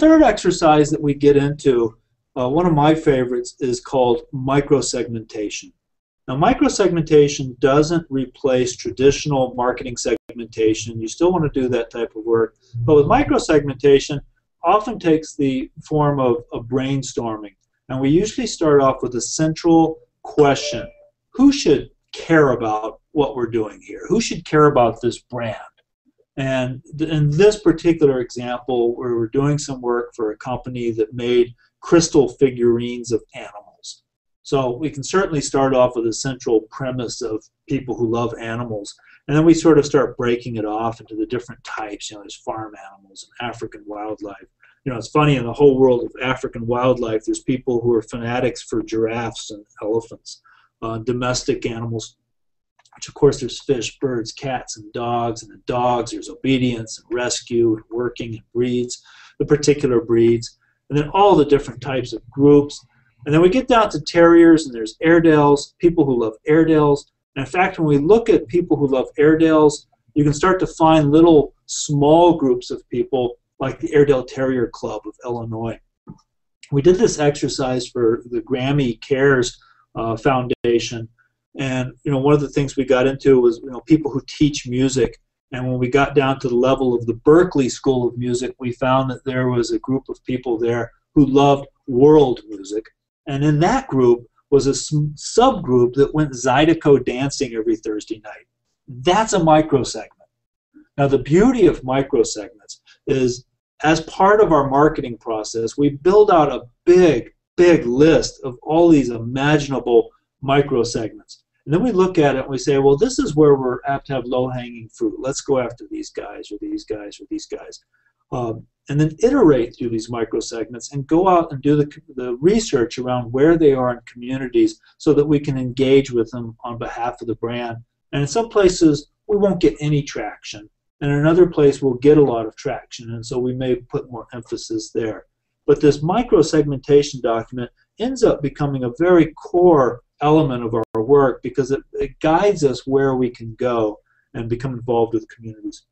third exercise that we get into, uh, one of my favorites, is called microsegmentation. Now, microsegmentation doesn't replace traditional marketing segmentation. You still want to do that type of work. But with microsegmentation, often takes the form of, of brainstorming. And we usually start off with a central question. Who should care about what we're doing here? Who should care about this brand? And in this particular example, we were doing some work for a company that made crystal figurines of animals. So we can certainly start off with a central premise of people who love animals. And then we sort of start breaking it off into the different types. You know, there's farm animals and African wildlife. You know, it's funny in the whole world of African wildlife, there's people who are fanatics for giraffes and elephants, uh, domestic animals, which of course there's fish, birds, cats, and dogs. And the dogs, there's obedience and rescue and working and breeds, the particular breeds and then all the different types of groups. And then we get down to terriers, and there's Airedales, people who love Airedales. And in fact, when we look at people who love Airedales, you can start to find little small groups of people like the Airedale Terrier Club of Illinois. We did this exercise for the Grammy Cares uh, Foundation, and you know one of the things we got into was you know people who teach music and when we got down to the level of the Berklee School of Music, we found that there was a group of people there who loved world music. And in that group was a subgroup that went Zydeco dancing every Thursday night. That's a microsegment. Now, the beauty of microsegments is as part of our marketing process, we build out a big, big list of all these imaginable microsegments. And then we look at it and we say, well, this is where we're apt to have low-hanging fruit. Let's go after these guys or these guys or these guys. Um, and then iterate through these microsegments and go out and do the, the research around where they are in communities so that we can engage with them on behalf of the brand. And in some places, we won't get any traction. And in another place, we'll get a lot of traction. And so we may put more emphasis there. But this microsegmentation document ends up becoming a very core element of our work because it, it guides us where we can go and become involved with communities.